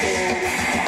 Música